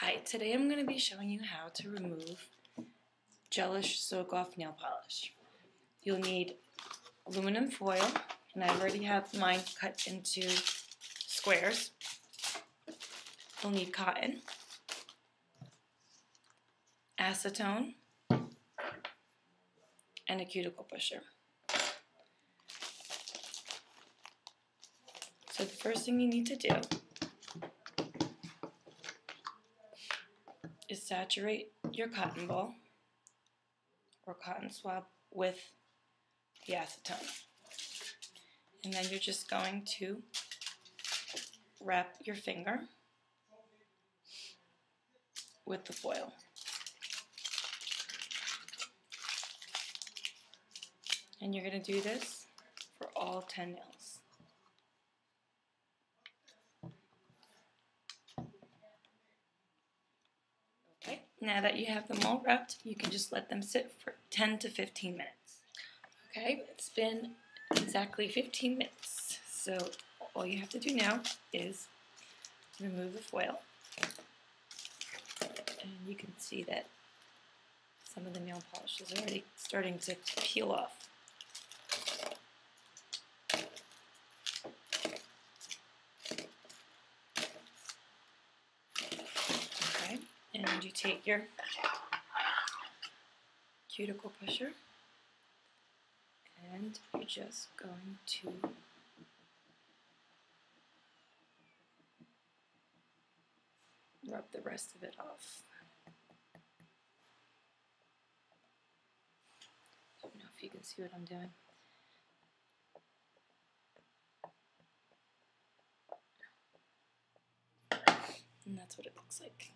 Hi, today I'm going to be showing you how to remove gelish soak off nail polish. You'll need aluminum foil, and I already have mine cut into squares. You'll need cotton, acetone, and a cuticle pusher. So the first thing you need to do is saturate your cotton uh-huh. ball or cotton swab with the acetone. And then you're just going to wrap your finger with the foil. And you're going to do this for all 10 nails. Okay, now that you have them all wrapped, you can just let them sit for 10 to 15 minutes. Okay, it's been exactly 15 minutes. So all you have to do now is remove the foil. And you can see that some of the nail polish is already starting to peel off. Okay, and you take your cuticle pusher and you're just going to rub the rest of it off. I Don't know if you can see what I'm doing. And that's what it looks like.